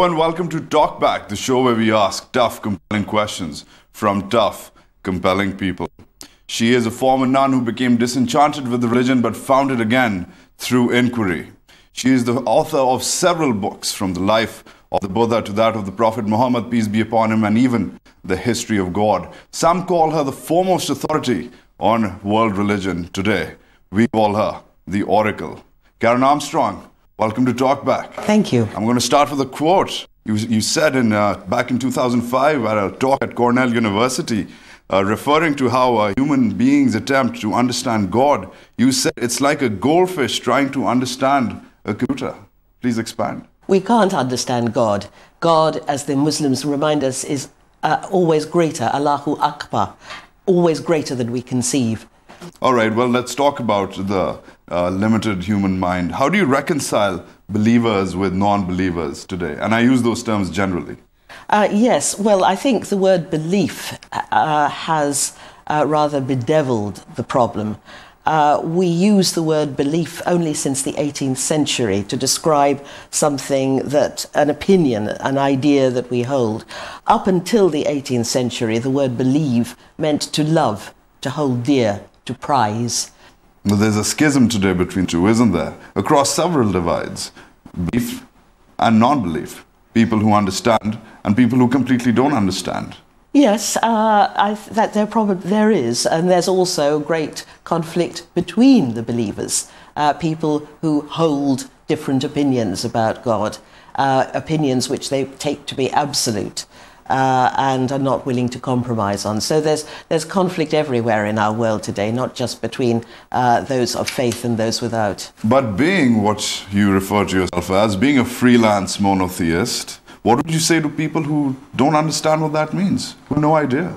Hello and welcome to Talk Back, the show where we ask tough, compelling questions from tough, compelling people. She is a former nun who became disenchanted with the religion but found it again through inquiry. She is the author of several books from the life of the Buddha to that of the Prophet Muhammad, peace be upon him, and even the history of God. Some call her the foremost authority on world religion today. We call her the Oracle. Karen Armstrong, welcome to Talk Back. Thank you. I'm going to start with a quote. You, you said in, uh, back in 2005 at a talk at Cornell University, uh, referring to how uh, human beings attempt to understand God, you said it's like a goldfish trying to understand a computer. Please expand. We can't understand God. God, as the Muslims remind us, is uh, always greater, Allahu Akbar, always greater than we conceive. All right, well, let's talk about the uh, limited human mind. How do you reconcile believers with non believers today? And I use those terms generally. Uh, yes, well, I think the word belief uh, has uh, rather bedeviled the problem. Uh, we use the word belief only since the 18th century to describe something that, an opinion, an idea that we hold. Up until the 18th century, the word believe meant to love, to hold dear, to prize. There's a schism today between two, isn't there? Across several divides belief and non belief. People who understand and people who completely don't understand. Yes, uh, I, that there probably there is, and there's also great conflict between the believers, uh, people who hold different opinions about God, uh, opinions which they take to be absolute. Uh, and are not willing to compromise on. So there's, there's conflict everywhere in our world today, not just between uh, those of faith and those without. But being what you refer to yourself as, being a freelance monotheist, what would you say to people who don't understand what that means, who have no idea?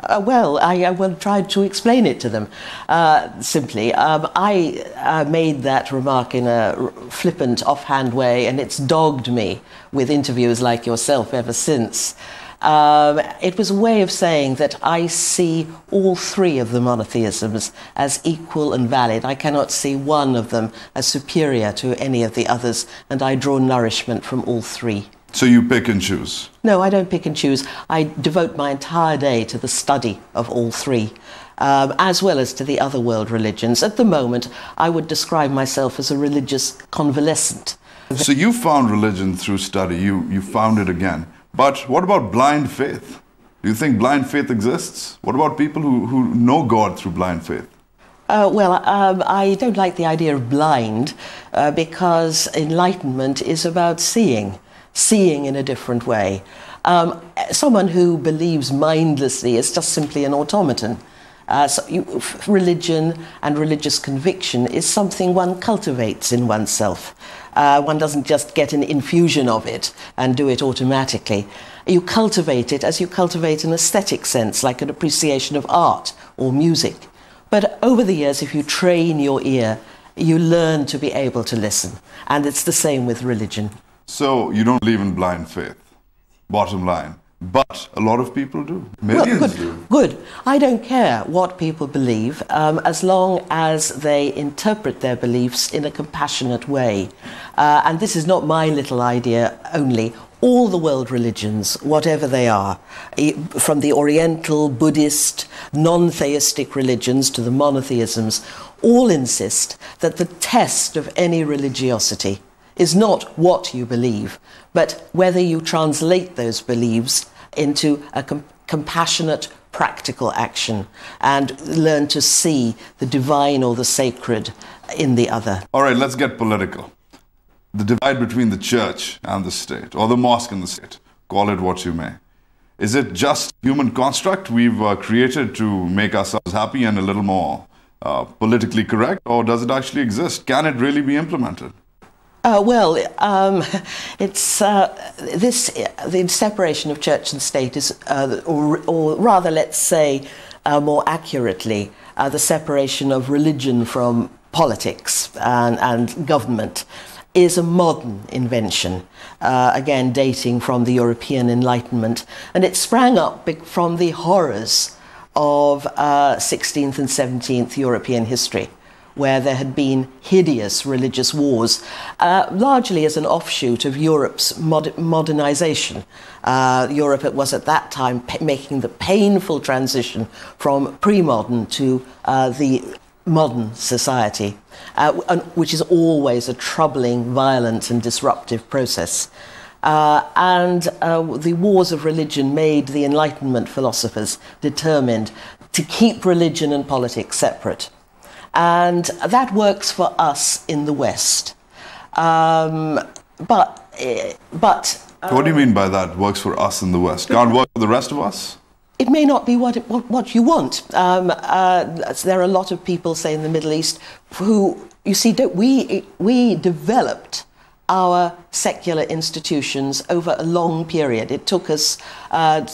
Uh, well, I, I, will try to explain it to them uh, simply. Um, I uh, made that remark in a flippant, offhand way, and it's dogged me with interviews like yourself ever since. Um, it was a way of saying that I see all three of the monotheisms as equal and valid. I cannot see one of them as superior to any of the others, and I draw nourishment from all three. So you pick and choose? No, I don't pick and choose. I devote my entire day to the study of all three. Um, as well as to the other world religions. At the moment, I would describe myself as a religious convalescent. So you found religion through study, you, you found it again. But what about blind faith? Do you think blind faith exists? What about people who, who know God through blind faith? Uh, well, um, I don't like the idea of blind uh, because enlightenment is about seeing seeing in a different way. Um, someone who believes mindlessly is just simply an automaton. Uh, so you, religion and religious conviction is something one cultivates in oneself. Uh, one doesn't just get an infusion of it and do it automatically. You cultivate it as you cultivate an aesthetic sense, like an appreciation of art or music. But over the years, if you train your ear, you learn to be able to listen. And it's the same with religion. So you don't believe in blind faith, bottom line. But a lot of people do. Millions well, good, do. Good. I don't care what people believe um, as long as they interpret their beliefs in a compassionate way. Uh, and this is not my little idea only. All the world religions, whatever they are, from the Oriental, Buddhist, non theistic religions to the monotheisms, all insist that the test of any religiosity is not what you believe, but whether you translate those beliefs into a com- compassionate, practical action and learn to see the divine or the sacred in the other. All right, let's get political. The divide between the church and the state, or the mosque and the state, call it what you may. Is it just human construct we've uh, created to make ourselves happy and a little more uh, politically correct, or does it actually exist? Can it really be implemented? Uh, well, um, it's uh, this the separation of church and state is, uh, or, or, rather, let's say, uh, more accurately, uh, the separation of religion from politics and, and government is a modern invention, uh, again dating from the European Enlightenment, and it sprang up from the horrors of 16th and 17th European history where there had been hideous religious wars, uh, largely as an offshoot of Europe's mod- modernization. Uh, Europe was at that time making the painful transition from pre modern to uh, the modern society, uh, which is always a troubling, violent, and disruptive process. Uh, and uh, the wars of religion made the Enlightenment philosophers determined to keep religion and politics separate. And that works for us in the West. Um, but, uh, but what do you mean by that? Works for us in the West? Can't work for the rest of us? it may not be what, it, what, what, you want. Um, uh, there are a lot of people, say, in the Middle East, who, you see, we, we developed our secular institutions over a long period. It took us uh,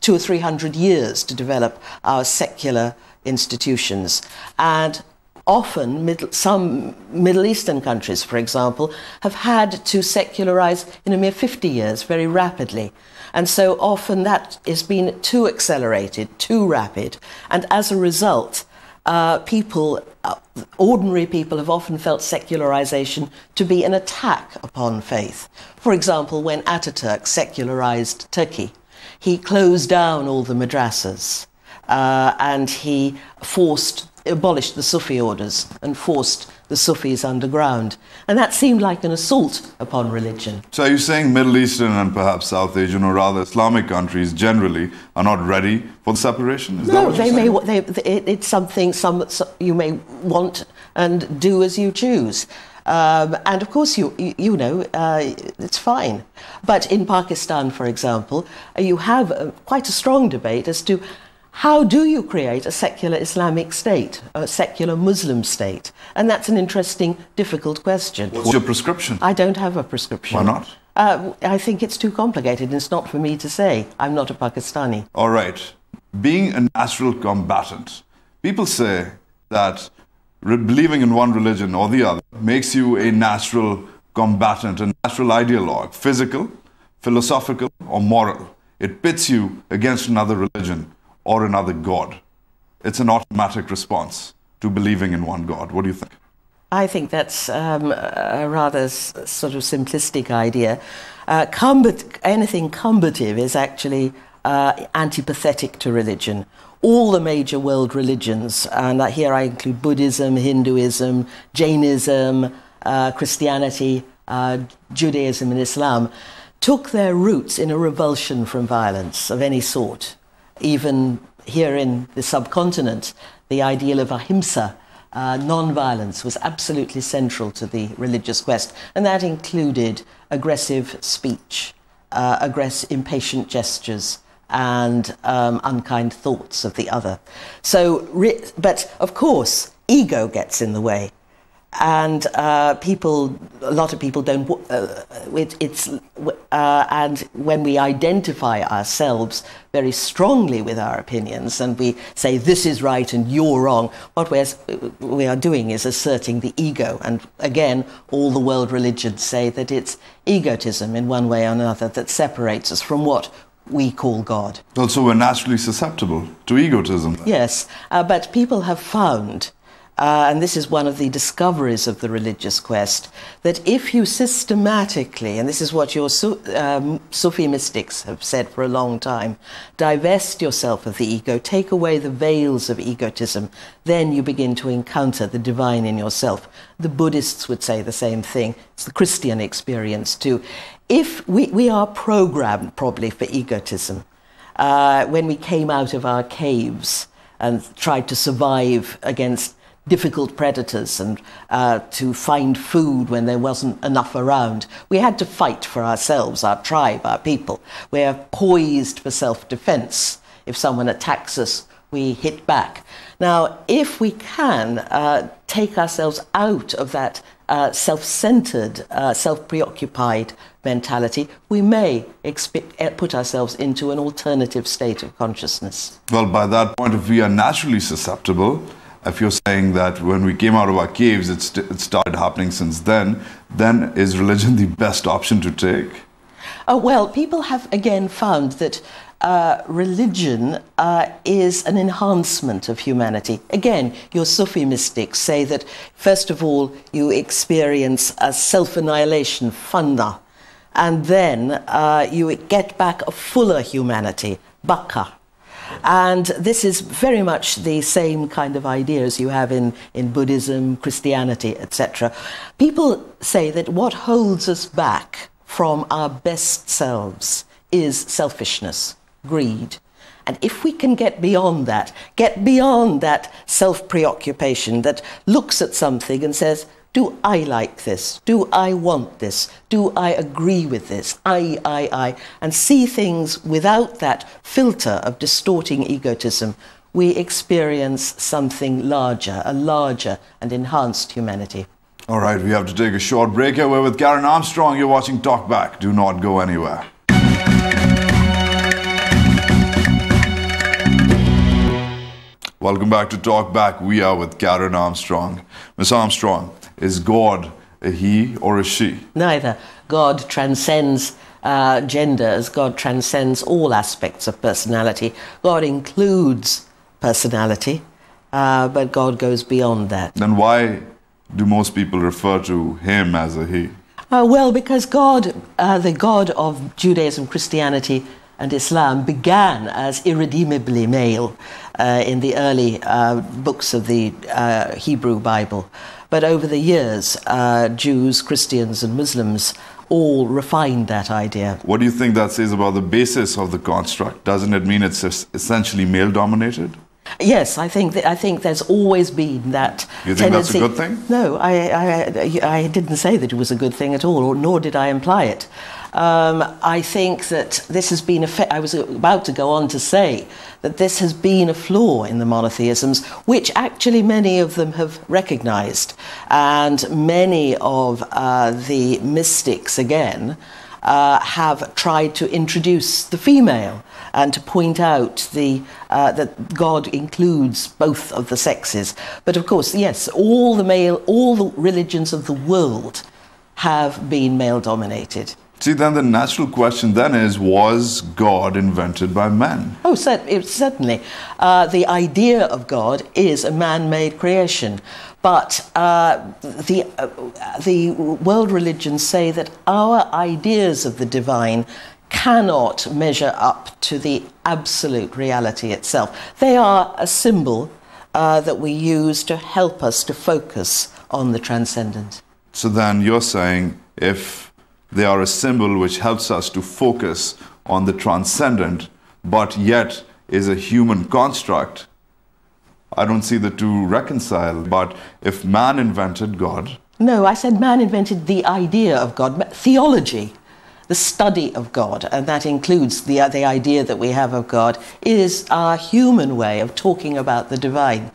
two or three hundred years to develop our secular institutions. And often, middle, some Middle Eastern countries, for example, have had to secularize in a mere 50 years very rapidly. And so often that has been too accelerated, too rapid. And as a result, uh, people, uh, ordinary people, have often felt secularization to be an attack upon faith. For example, when Ataturk secularized Turkey, he closed down all the madrasas uh, and he forced, abolished the Sufi orders and forced the Sufis underground. And that seemed like an assault upon religion. So, are you saying Middle Eastern and perhaps South Asian or rather Islamic countries generally are not ready for the separation? Is no, they may. They, it, it's something some, some, you may want and do as you choose. Um, and of course, you, you, you know, uh, it's fine. But in Pakistan, for example, you have a, quite a strong debate as to how do you create a secular Islamic state, a secular Muslim state? And that's an interesting, difficult question. What's your prescription? I don't have a prescription. Why not? Uh, I think it's too complicated, and it's not for me to say. I'm not a Pakistani. All right. Being a natural combatant, people say that believing in one religion or the other makes you a natural combatant, a natural ideologue, physical, philosophical, or moral. It pits you against another religion or another God. It's an automatic response to believing in one God. What do you think? I think that's um, a rather sort of simplistic idea. Uh, combat, anything combative is actually uh, antipathetic to religion. All the major world religions, and here I include Buddhism, Hinduism, Jainism, uh, Christianity, uh, Judaism, and Islam, took their roots in a revulsion from violence of any sort even here in the subcontinent, the ideal of ahimsa, uh, non-violence, was absolutely central to the religious quest, and that included aggressive speech, uh, aggressive, impatient gestures, and um, unkind thoughts of the other. So, but of course, ego gets in the way and uh, people, a lot of people don't. Uh, it, it's uh, and when we identify ourselves very strongly with our opinions, and we say this is right and you're wrong, what we're, we are doing is asserting the ego. And again, all the world religions say that it's egotism in one way or another that separates us from what we call God. Also, we're naturally susceptible to egotism. Yes, uh, but people have found uh, and this is one of the discoveries of the religious quest, that if you systematically, and this is what your um, Sufi mystics have said for a long time, divest yourself of the ego, take away the veils of egotism, then you begin to encounter the divine in yourself. The Buddhists would say the same thing. It's the Christian experience too. If we, we are programmed probably for egotism, uh, when we came out of our caves and tried to survive against difficult predators and uh, to find food when there wasn't enough around. We had to fight for ourselves, our tribe, our people. We're poised for self defense. If someone attacks us, we hit back. Now, if we can uh, take ourselves out of that uh, self centered, uh, self preoccupied mentality, we may uh, put ourselves into an alternative state of consciousness. Well, by that point, if we are naturally susceptible, if you're saying that when we came out of our caves, it, st it started happening since then, then is religion the best option to take? Uh, well, people have again found that uh, religion uh, is an enhancement of humanity. Again, your Sufi mystics say that, first of all, you experience a self annihilation, fana, and then uh, you get back a fuller humanity, baka. And this is very much the same kind of ideas you have in, in Buddhism, Christianity, etc. People say that what holds us back from our best selves is selfishness, greed. And if we can get beyond that, get beyond that self preoccupation that looks at something and says, do I like this? Do I want this? Do I agree with this? I, I, I. And see things without that filter of distorting egotism, we experience something larger, a larger and enhanced humanity. All right, we have to take a short break here. We're with Karen Armstrong. You're watching Talk Back. Do not go anywhere. Welcome back to Talk Back. We are with Karen Armstrong. Miss Armstrong, is God a he or a she? Neither. God transcends uh, gender as God transcends all aspects of personality. God includes personality, uh, but God goes beyond that. Then why do most people refer to him as a he? Uh, well, because God, uh, the God of Judaism, Christianity, and Islam began as irredeemably male uh, in the early uh, books of the uh, Hebrew Bible. But over the years, uh, Jews, Christians, and Muslims all refined that idea. What do you think that says about the basis of the construct? Doesn't it mean it's essentially male dominated? Yes, I think I think there's always been that. You think tendency. that's a good thing? No, I, I, I didn't say that it was a good thing at all, nor did I imply it. Um, I think that this has been, a I was about to go on to say that this has been a flaw in the monotheisms, which actually many of them have recognized. And many of uh, the mystics, again, uh, have tried to introduce the female and to point out the, uh, that God includes both of the sexes. But of course, yes, all the male, all the religions of the world have been male dominated. See, then the natural question then is was God invented by man? Oh, certainly. Uh, the idea of God is a man made creation. But uh, the, uh, the world religions say that our ideas of the divine cannot measure up to the absolute reality itself. They are a symbol uh, that we use to help us to focus on the transcendent. So then you're saying if they are a symbol which helps us to focus on the transcendent, but yet is a human construct. I don't see the two reconcile. But if man invented God. No, I said man invented the idea of God, theology, the study of God, and that includes the, the idea that we have of God, is our human way of talking about the divine.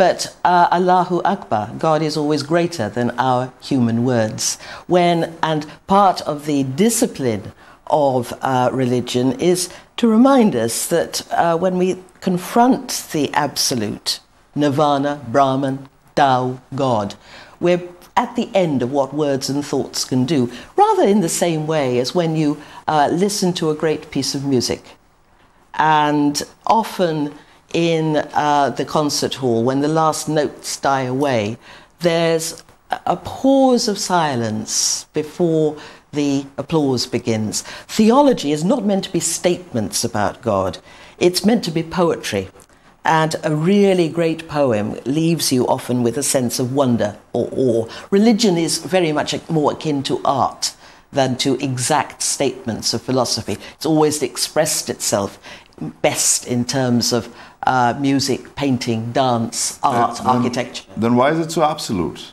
But uh, Allahu Akbar, God is always greater than our human words. When, and part of the discipline of uh, religion is to remind us that uh, when we confront the absolute, nirvana, Brahman, Tao, God, we're at the end of what words and thoughts can do, rather in the same way as when you uh, listen to a great piece of music. And often in uh, the concert hall, when the last notes die away, there's a pause of silence before the applause begins. Theology is not meant to be statements about God, it's meant to be poetry. And a really great poem leaves you often with a sense of wonder or awe. Religion is very much more akin to art than to exact statements of philosophy. It's always expressed itself best in terms of uh, music, painting, dance, art, then, architecture. Then why is it so absolute?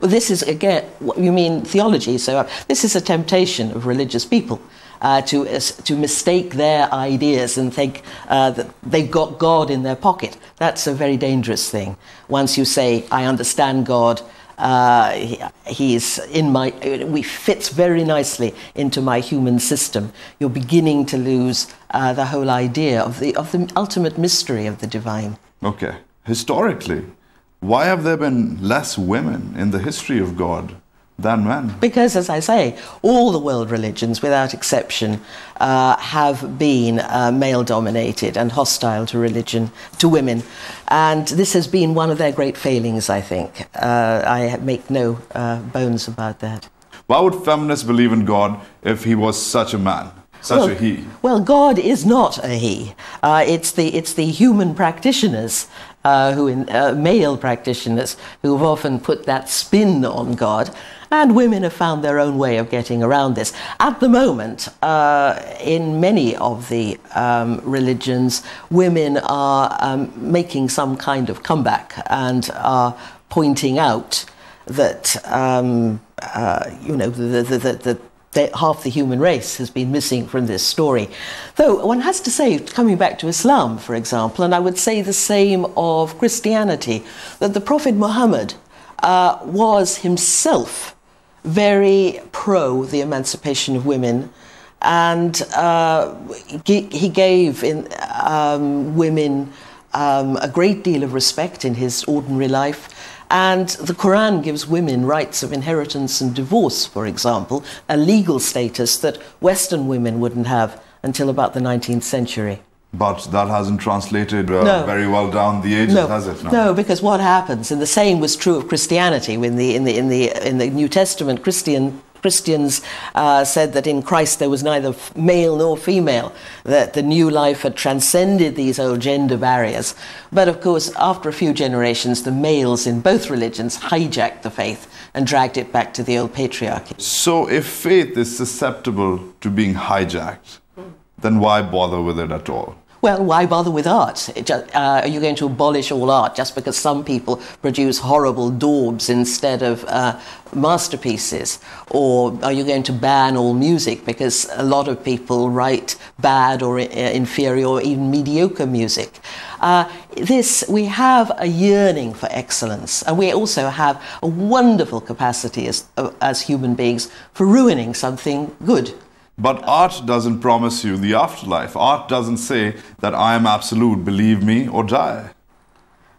Well, this is, again, you mean theology, so uh, this is a temptation of religious people. Uh, to, uh, to mistake their ideas and think uh, that they've got God in their pocket. That's a very dangerous thing. Once you say, I understand God, uh, he, he's in my, we fits very nicely into my human system. You're beginning to lose uh, the whole idea of the, of the ultimate mystery of the divine. Okay. Historically, why have there been less women in the history of God than men. Because, as I say, all the world religions, without exception, uh, have been uh, male dominated and hostile to religion, to women. And this has been one of their great failings, I think. Uh, I make no uh, bones about that. Why would feminists believe in God if he was such a man? Such well, a he. Well, God is not a he. Uh, it's, the, it's the human practitioners uh, who in, uh, male practitioners who have often put that spin on God, and women have found their own way of getting around this. At the moment, uh, in many of the um, religions, women are um, making some kind of comeback and are pointing out that um, uh, you know the, the, the, the half the human race has been missing from this story. Though one has to say, coming back to Islam, for example, and I would say the same of Christianity, that the Prophet Muhammad uh, was himself very pro the emancipation of women. And uh, he gave in, um, women um, a great deal of respect in his ordinary life. And the Quran gives women rights of inheritance and divorce, for example, a legal status that Western women wouldn't have until about the 19th century. But that hasn't translated uh, no. very well down the ages, no. has it? No. no, because what happens, and the same was true of Christianity. In the, in the, in the, in the New Testament, Christian Christians uh, said that in Christ there was neither male nor female, that the new life had transcended these old gender barriers. But of course, after a few generations, the males in both religions hijacked the faith and dragged it back to the old patriarchy. So, if faith is susceptible to being hijacked, then why bother with it at all? Well, why bother with art? Just, uh, are you going to abolish all art just because some people produce horrible daubs instead of uh, masterpieces? Or are you going to ban all music because a lot of people write bad or uh, inferior or even mediocre music? Uh, this, we have a yearning for excellence, and we also have a wonderful capacity as, uh, as human beings for ruining something good. But art doesn't promise you the afterlife. Art doesn't say that I am absolute, believe me or die.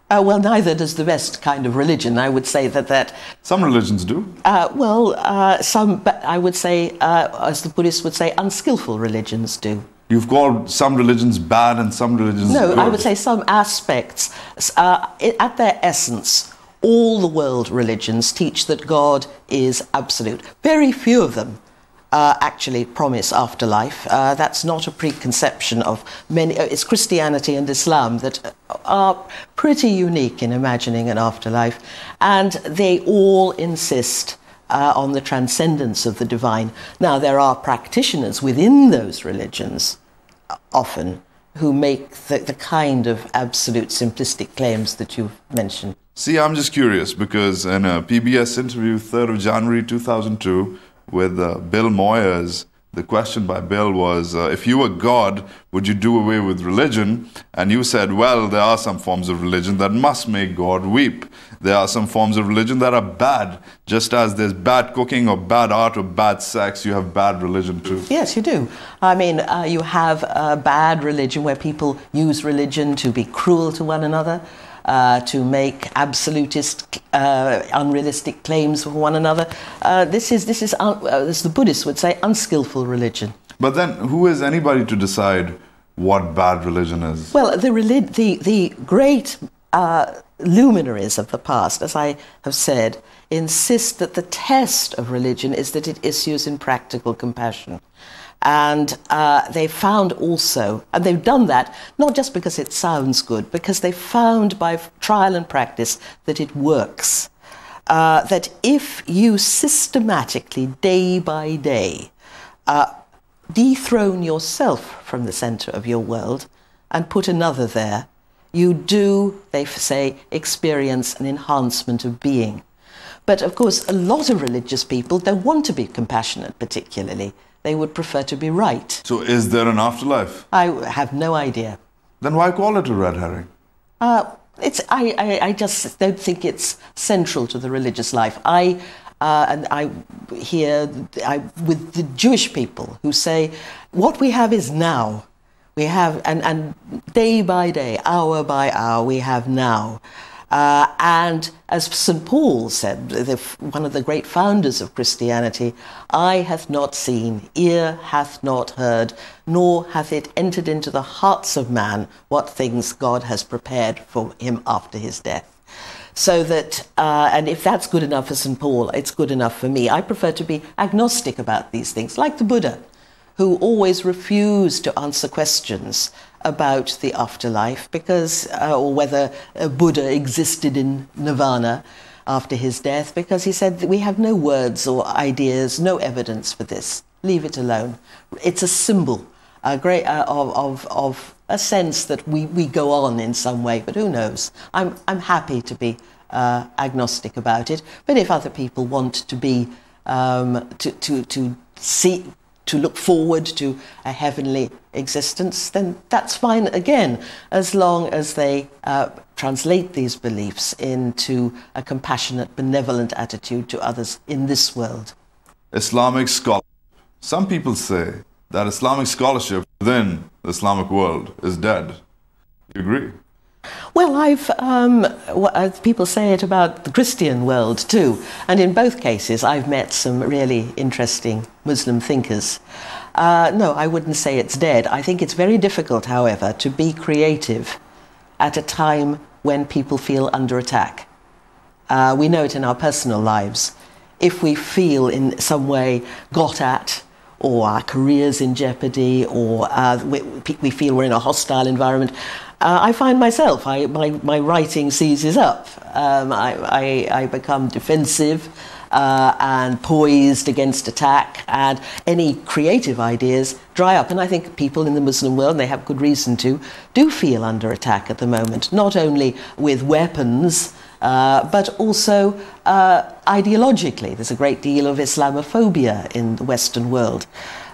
Uh, well, neither does the best kind of religion. I would say that that some religions do. Uh, well, uh, some, but I would say, uh, as the Buddhists would say, unskillful religions do. You've called some religions bad and some religions no. Good. I would say some aspects, uh, at their essence, all the world religions teach that God is absolute. Very few of them uh, actually promise afterlife. Uh, that's not a preconception of many. Uh, it's Christianity and Islam that are pretty unique in imagining an afterlife, and they all insist. Uh, on the transcendence of the divine. Now, there are practitioners within those religions, uh, often, who make the, the kind of absolute simplistic claims that you've mentioned. See, I'm just curious because in a PBS interview, 3rd of January 2002, with uh, Bill Moyers. The question by Bill was, uh, if you were God, would you do away with religion? And you said, well, there are some forms of religion that must make God weep. There are some forms of religion that are bad. Just as there's bad cooking or bad art or bad sex, you have bad religion too. Yes, you do. I mean, uh, you have bad religion where people use religion to be cruel to one another uh, to make absolutist, uh, unrealistic claims for one another. Uh, this is, this is uh, as the Buddhists would say, unskillful religion. But then, who is anybody to decide what bad religion is? Well, the, the, the great uh, luminaries of the past, as I have said, insist that the test of religion is that it issues in practical compassion. And uh, they found also, and they've done that not just because it sounds good, because they found by trial and practice that it works. Uh, that if you systematically, day by day, uh, dethrone yourself from the center of your world and put another there, you do, they say, experience an enhancement of being. But of course, a lot of religious people don't want to be compassionate, particularly. They would prefer to be right. So, is there an afterlife? I have no idea. Then why call it a red herring? Uh, it's, I, I, I just don't think it's central to the religious life. I, uh, and I hear I, with the Jewish people who say, what we have is now. We have, and, and day by day, hour by hour, we have now. Uh, and as St. Paul said, the, one of the great founders of Christianity, eye hath not seen, ear hath not heard, nor hath it entered into the hearts of man what things God has prepared for him after his death. So that, uh, and if that's good enough for St. Paul, it's good enough for me. I prefer to be agnostic about these things, like the Buddha, who always refused to answer questions about the afterlife, because, uh, or whether Buddha existed in nirvana after his death, because he said we have no words or ideas, no evidence for this. Leave it alone. It's a symbol a great, uh, of, of, of a sense that we, we go on in some way, but who knows? I'm, I'm happy to be uh, agnostic about it, but if other people want to be, um, to, to, to see, to look forward to a heavenly existence, then that's fine again, as long as they uh, translate these beliefs into a compassionate, benevolent attitude to others in this world. Islamic scholar. Some people say that Islamic scholarship within the Islamic world is dead. Do you agree? Well, I've um, uh, people say it about the Christian world too, and in both cases, I've met some really interesting Muslim thinkers. Uh, no, I wouldn't say it's dead. I think it's very difficult, however, to be creative at a time when people feel under attack. Uh, we know it in our personal lives. If we feel in some way got at, or our careers in jeopardy, or uh, we, we, feel we're in a hostile environment, uh, I find myself, I, my, my writing seizes up. Um, I, I, I, become defensive uh, and poised against attack, and any creative ideas dry up. And I think people in the Muslim world, and they have good reason to, do feel under attack at the moment, not only with weapons. Uh, but also uh, ideologically. There's a great deal of Islamophobia in the Western world.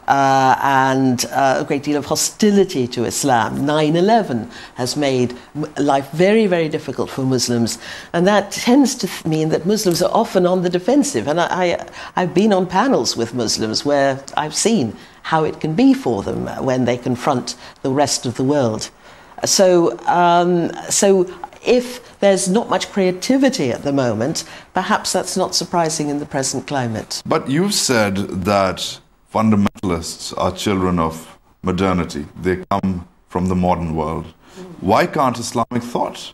Uh, and uh, a great deal of hostility to Islam. 9 11 has made life very, very difficult for Muslims, and that tends to mean that Muslims are often on the defensive. And I, I, have been on panels with Muslims where I've seen how it can be for them when they confront the rest of the world. So, um, so if there's not much creativity at the moment, perhaps that's not surprising in the present climate. But you've said that fundamentalists are children of modernity. They come from the modern world. Why can't Islamic thought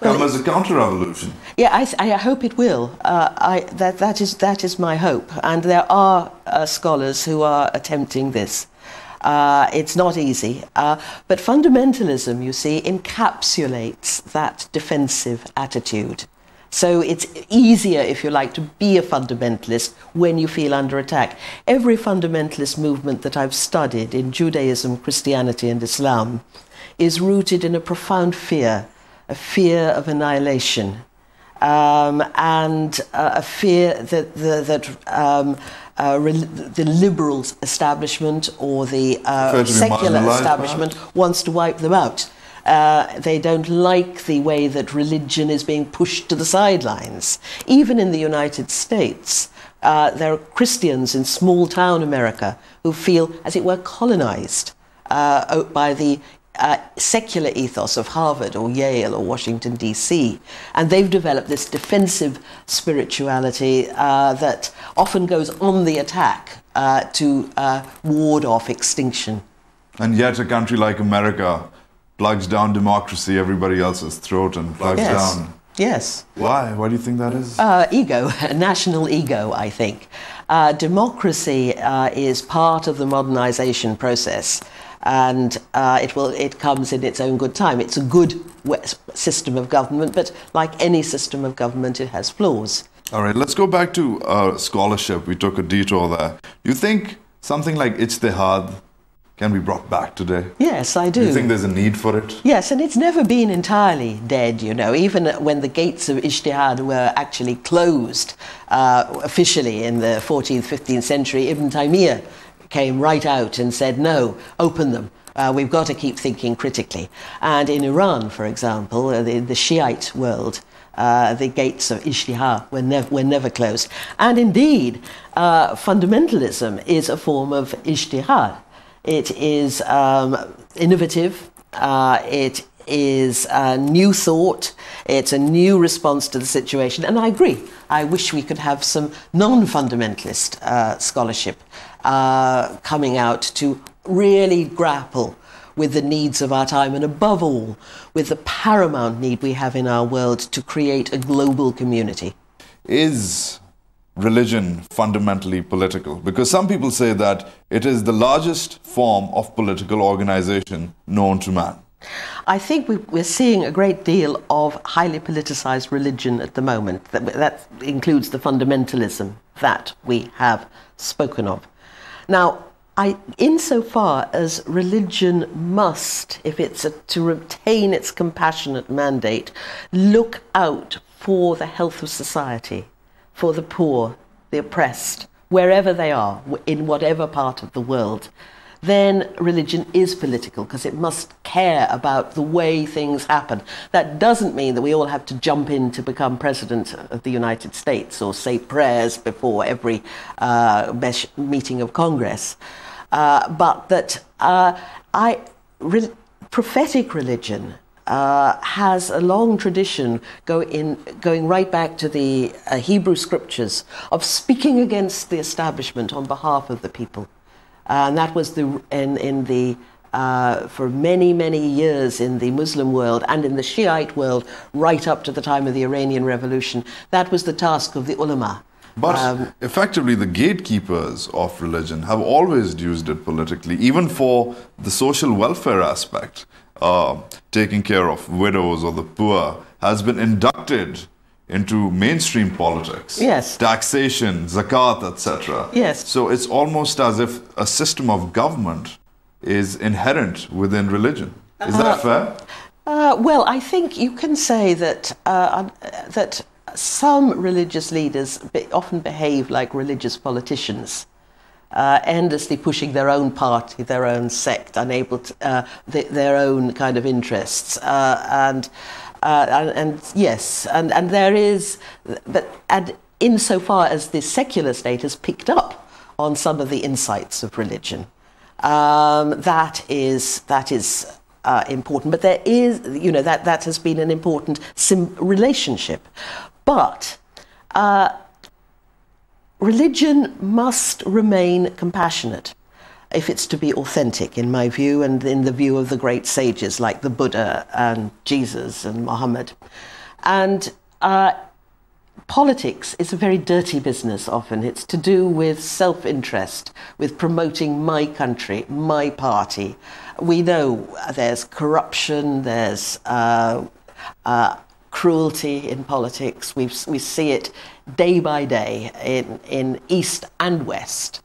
come well, as a counter-revolution? Yeah, I, I, hope it will. Uh, I, that, that, is, that is my hope. And there are uh, scholars who are attempting this. Uh, it's not easy. Uh, but fundamentalism, you see, encapsulates that defensive attitude. So it's easier, if you like, to be a fundamentalist when you feel under attack. Every fundamentalist movement that I've studied in Judaism, Christianity, and Islam is rooted in a profound fear, a fear of annihilation, um, and uh, a fear that, the, that um, uh, the liberal establishment or the uh, secular establishment wants to wipe them out. Uh, they don't like the way that religion is being pushed to the sidelines. Even in the United States, uh, there are Christians in small town America who feel, as it were, colonized uh, by the uh, secular ethos of Harvard or Yale or Washington, D.C. And they've developed this defensive spirituality uh, that often goes on the attack uh, to uh, ward off extinction. And yet, a country like America plugs down democracy everybody else's throat and plugs yes. down. Yes. Why? Why do you think that is? Uh, ego, national ego, I think. Uh, democracy is part of the modernization process and uh, it will it comes in its own good time. It's a good system of government, but like any system of government, it has flaws. All right, let's go back to uh, scholarship. We took a detour there. Do you think something like Ijtihad can be brought back today? Yes, I do. Do you think there's a need for it? Yes, and it's never been entirely dead, you know. Even when the gates of Ijtihad were actually closed uh, officially in the 14th, 15th century, Ibn Taymiyyah came right out and said, no, open them. Uh, we've got to keep thinking critically. And in Iran, for example, uh, the, the, Shiite world, uh, the gates of Ijtihad were, nev- were never closed. And indeed, uh, fundamentalism is a form of Ijtihad. It is um, innovative, uh, it is a new thought, it's a new response to the situation, and I agree. I wish we could have some non fundamentalist uh, scholarship uh, coming out to really grapple with the needs of our time and above all with the paramount need we have in our world to create a global community. Is religion fundamentally political? Because some people say that it is the largest form of political organization known to man. I think we, are seeing a great deal of highly politicized religion at the moment. That, that includes the fundamentalism that we have spoken of. Now, I, insofar as religion must, if it's a, to retain its compassionate mandate, look out for the health of society, for the poor, the oppressed, wherever they are, in whatever part of the world, then religion is political because it must care about the way things happen. That doesn't mean that we all have to jump in to become president of the United States or say prayers before every uh, meeting of Congress, uh, but that uh, I, re- prophetic religion uh, has a long tradition go in, going right back to the uh, Hebrew scriptures of speaking against the establishment on behalf of the people. Uh, and that was the, in, in the, uh, for many, many years in the Muslim world and in the Shiite world, right up to the time of the Iranian Revolution. That was the task of the ulama. But um, effectively, the gatekeepers of religion have always used it politically, even for the social welfare aspect. Uh, taking care of widows or the poor has been inducted into mainstream politics. Yes. Taxation, zakat, etc. Yes. So it's almost as if a system of government is inherent within religion. Is uh, that fair? Uh, well, I think you can say that uh, that some religious leaders be often behave like religious politicians. Uh, endlessly pushing their own party, their own sect, unable to, uh, th their own kind of interests, uh, and uh, and, and, yes, and, and there is, but and insofar as the secular state has picked up on some of the insights of religion, um, that is that is uh, important. But there is, you know, that that has been an important relationship, but. Uh, religion must remain compassionate if it's to be authentic, in my view, and in the view of the great sages like the Buddha and Jesus and Muhammad. And uh, politics is a very dirty business often. It's to do with self interest, with promoting my country, my party. We know there's corruption, there's uh, uh, cruelty in politics. we we see it day by day in, in East and West.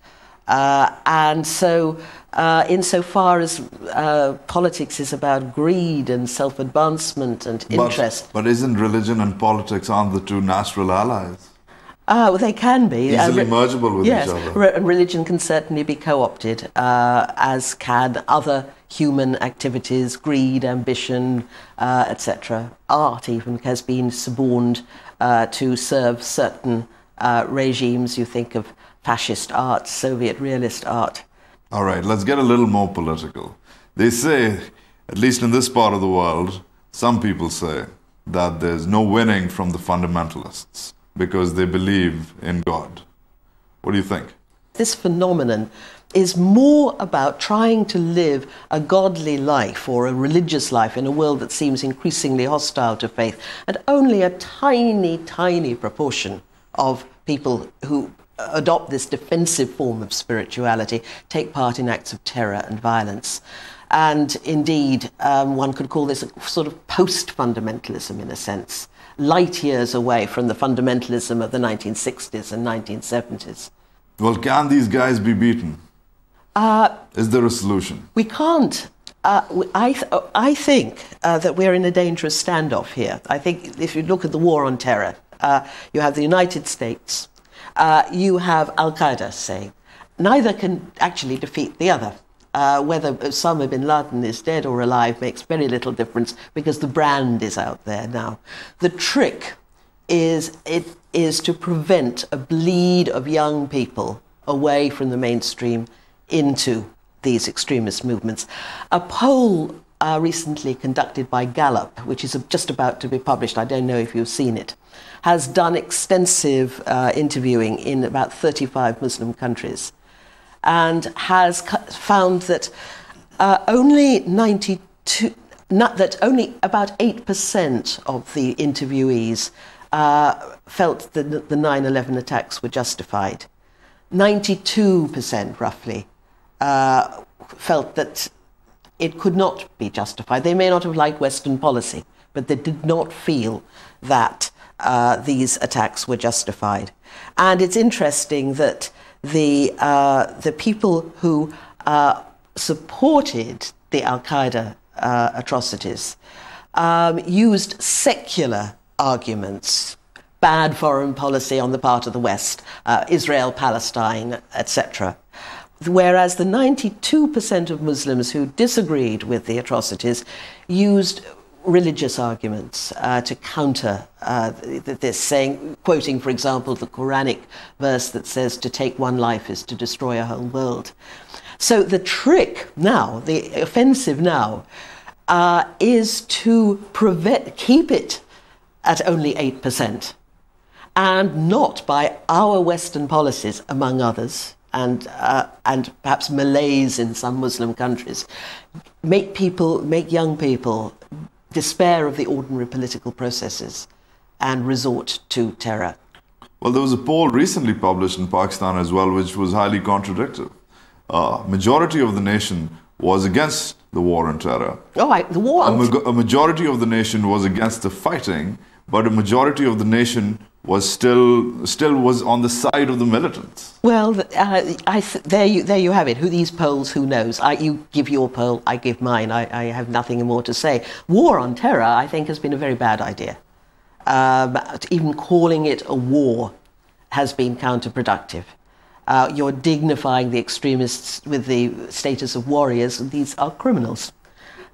Uh, and so, uh, insofar as uh, politics is about greed and self advancement and interest. But, but, isn't religion and politics aren't the two natural allies? Ah, well, they can be. Easily mergeable with yes, each other. Re- religion can certainly be co opted, uh, as can other human activities, greed, ambition, uh, etc. Art, even, has been suborned uh, to serve certain regimes. You think of fascist art, Soviet realist art. All right, let's get a little more political. They say, at least in this part of the world, some people say that there's no winning from the fundamentalists because they believe in God. What do you think? This phenomenon is more about trying to live a godly life or a religious life in a world that seems increasingly hostile to faith. And only a tiny, tiny proportion of people who adopt this defensive form of spirituality, take part in acts of terror and violence. And indeed, um, one could call this a sort of post fundamentalism in a sense, light years away from the fundamentalism of the 1960s and 1970s. Well, can these guys be beaten? Uh, Is there a solution? We can't. Uh, I, th- I think uh, that we're in a dangerous standoff here. I think if you look at the war on terror, uh, you have the United States uh, you have Al Qaeda saying neither can actually defeat the other. Uh, whether Osama bin Laden is dead or alive makes very little difference because the brand is out there now. The trick is it is to prevent a bleed of young people away from the mainstream into these extremist movements. A poll uh, recently conducted by Gallup, which is just about to be published. I don't know if you've seen it, has done extensive uh, interviewing in about 35 Muslim countries and has found that uh, only 92, not that only about 8% of the interviewees uh, felt that the 9 11 attacks were justified. 92% roughly uh, felt that it could not be justified. They may not have liked Western policy, but they did not feel that uh, these attacks were justified. And it's interesting that the, uh, the people who uh, supported the Al Qaeda uh, atrocities um, used secular arguments bad foreign policy on the part of the West, uh, Israel, Palestine, etc. Whereas the 92% of Muslims who disagreed with the atrocities used religious arguments uh, to counter uh, this, saying, quoting, for example, the Quranic verse that says, to take one life is to destroy a whole world. So the trick now, the offensive now, uh, is to prevent, keep it at only 8%, and not by our Western policies, among others, and, uh, and perhaps malaise in some Muslim countries, make people, make young people despair of the ordinary political processes and resort to terror. Well, there was a poll recently published in Pakistan as well, which was highly contradictory. Uh, majority of the nation was against the war on terror. Oh, I, the war. A, ma- a majority of the nation was against the fighting, but a majority of the nation was still still was on the side of the militants. Well, uh, th- there you there you have it. Who these polls? Who knows? I, you give your poll, I give mine. I, I, have nothing more to say. War on terror, I think, has been a very bad idea. Um, even calling it a war has been counterproductive. Uh, you're dignifying the extremists with the status of warriors, and these are criminals.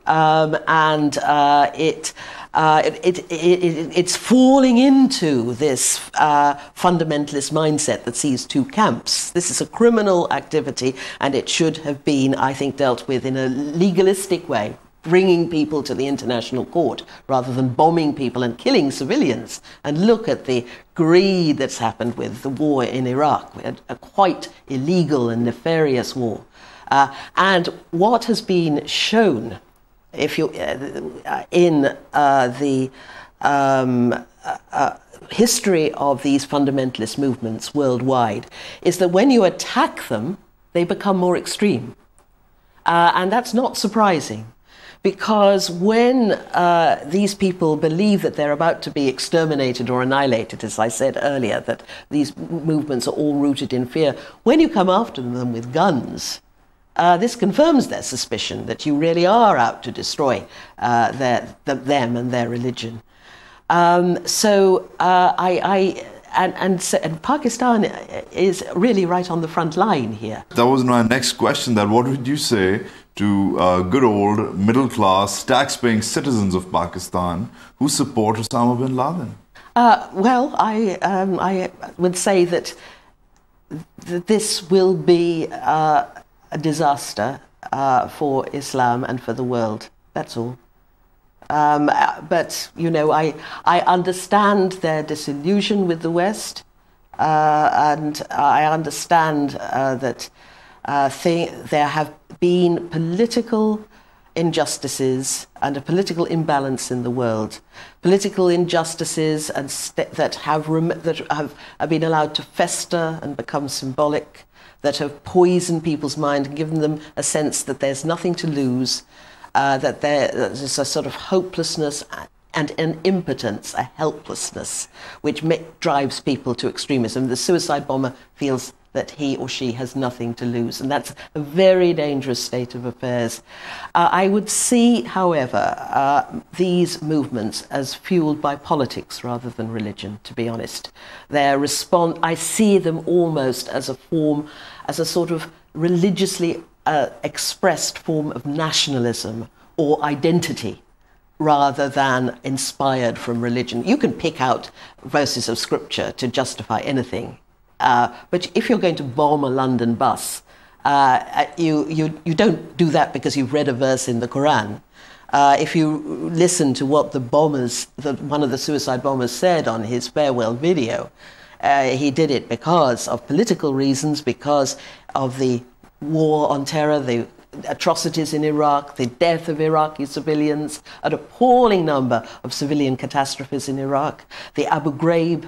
Um, and uh, it, uh, it, it, it, it's falling into this uh, fundamentalist mindset that sees two camps. This is a criminal activity, and it should have been, I think, dealt with in a legalistic way. Bringing people to the international court rather than bombing people and killing civilians. And look at the greed that's happened with the war in Iraq, a quite illegal and nefarious war. Uh, and what has been shown if you uh, in uh, the um, uh, history of these fundamentalist movements worldwide is that when you attack them, they become more extreme, uh, and that's not surprising. Because when uh, these people believe that they're about to be exterminated or annihilated, as I said earlier, that these movements are all rooted in fear, when you come after them with guns, uh, this confirms their suspicion that you really are out to destroy uh, their, the, them and their religion. Um, so uh, I, I and, and, and, Pakistan is really right on the front line here. That was my next question. That what would you say to uh, good old middle class tax-paying citizens of Pakistan who support Osama bin Laden? Uh, well, I um, I would say that th- this will be uh, a disaster uh, for Islam and for the world. That's all. Um, but, you know, I, I understand their disillusion with the West, uh, and I understand uh, that uh, th- there have been political injustices and a political imbalance in the world. Political injustices and that, have that have been allowed to fester and become symbolic that have poisoned people's mind and given them a sense that there's nothing to lose, uh, that there's a sort of hopelessness and an impotence, a helplessness, which drives people to extremism. The suicide bomber feels that he or she has nothing to lose. And that's a very dangerous state of affairs. Uh, I would see, however, uh, these movements as fueled by politics rather than religion, to be honest. Their response, I see them almost as a form, as a sort of religiously uh, expressed form of nationalism or identity rather than inspired from religion. You can pick out verses of scripture to justify anything uh, but if you're going to bomb a London bus, uh, you, you, you don't do that because you've read a verse in the Quran. Uh, if you listen to what the bombers, the, one of the suicide bombers said on his farewell video, uh, he did it because of political reasons, because of the war on terror, the atrocities in Iraq, the death of Iraqi civilians, an appalling number of civilian catastrophes in Iraq, the Abu Ghraib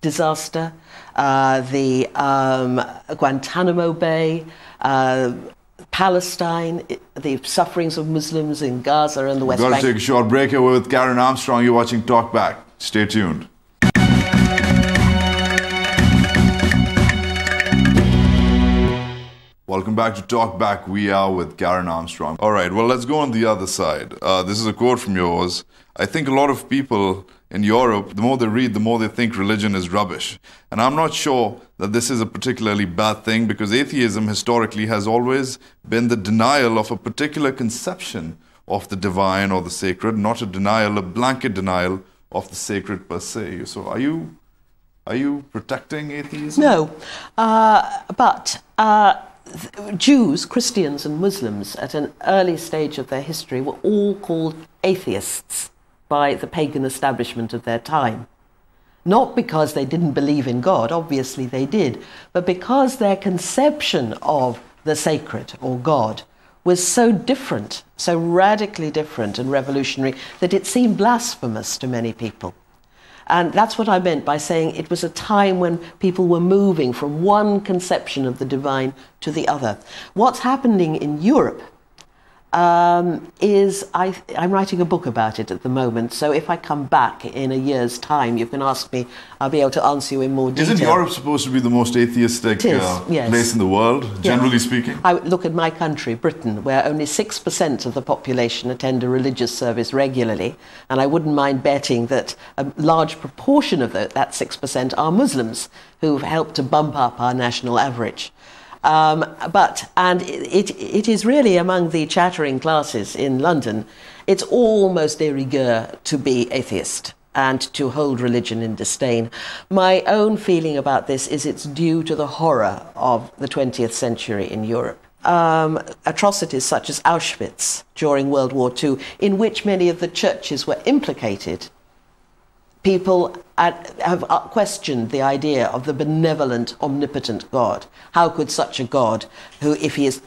disaster, uh, the um, Guantanamo Bay, uh, Palestine, the sufferings of Muslims in Gaza and the West We've got to take a short break here with Karen Armstrong. You're watching Talk Back. Stay tuned. Welcome back to Talk Back. We are with Karen Armstrong. All right, well, let's go on the other side. Uh, this is a quote from yours. I think a lot of people in Europe, the more they read, the more they think religion is rubbish. And I'm not sure that this is a particularly bad thing because atheism historically has always been the denial of a particular conception of the divine or the sacred, not a denial, a blanket denial of the sacred per se. So are you are you protecting atheism? No, uh, but uh, Jews, Christians, and Muslims at an early stage of their history were all called atheists by the pagan establishment of their time. Not because they didn't believe in God, obviously they did, but because their conception of the sacred or God was so different, so radically different and revolutionary, that it seemed blasphemous to many people. And that's what I meant by saying it was a time when people were moving from one conception of the divine to the other. What's happening in Europe um, is I, I'm writing a book about it at the moment. So if I come back in a year's time, you can ask me. I'll be able to answer you in more detail. Isn't Europe supposed to be the most atheistic is, uh, yes. place in the world, generally speaking? I look at my country, Britain, where only 6% of the population attend a religious service regularly, and I wouldn't mind betting that a large proportion of the, that 6% are Muslims who've helped to bump up our national average. Um, but, and it, it is really among the chattering classes in London, it's almost de rigueur to be atheist and to hold religion in disdain. My own feeling about this is it's due to the horror of the 20th century in Europe. Um, atrocities such as Auschwitz during World War II, in which many of the churches were implicated, people at, have uh, questioned the idea of the benevolent, omnipotent God. How could such a God, who, if he is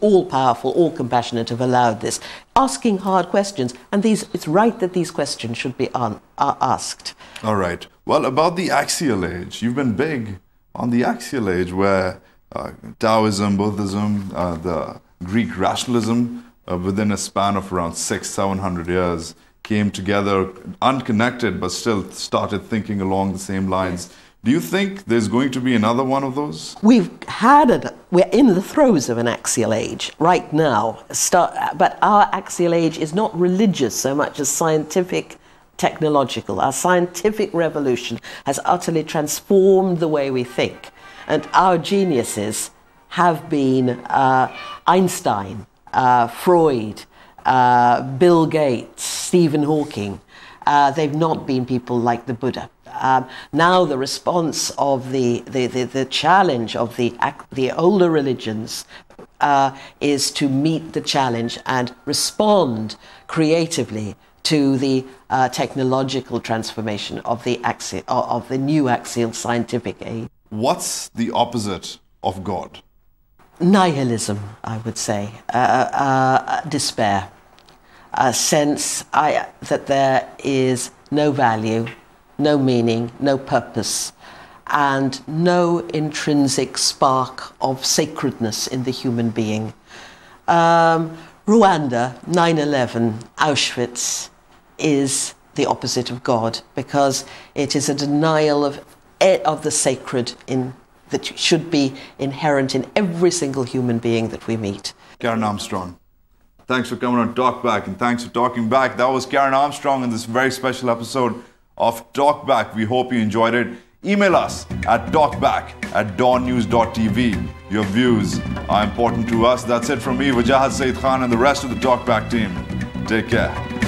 all powerful, all compassionate, have allowed this? Asking hard questions, and these, it's right that these questions should be un, uh, asked. All right. Well, about the axial age, you've been big on the axial age where uh, Taoism, Buddhism, uh, the Greek rationalism, uh, within a span of around six, seven hundred years, came together unconnected but still started thinking along the same lines. Do you think there's going to be another one of those? We've had it, we're in the throes of an axial age right now, start, but our axial age is not religious so much as scientific, technological. Our scientific revolution has utterly transformed the way we think. And our geniuses have been uh, Einstein, uh, Freud, uh, Bill Gates, Stephen Hawking. Uh, they've not been people like the Buddha. Um, now the response of the, the, the, the challenge of the, the older religions uh, is to meet the challenge and respond creatively to the uh, technological transformation of the, axi- of the new axial scientific age. What's the opposite of God? Nihilism, I would say, uh, a sense I, that there is no value, no meaning, no purpose, and no intrinsic spark of sacredness in the human being. Um, Rwanda, 9 11, Auschwitz is the opposite of God because it is a denial of, of the sacred in, that should be inherent in every single human being that we meet. Karen Armstrong. Thanks for coming on Talk Back and thanks for talking back. That was Karen Armstrong in this very special episode of Talk Back. We hope you enjoyed it. Email us at talkback at dawnnews.tv. Your views are important to us. That's it from me, Wajahat Said Khan, and the rest of the Talkback team. Take care.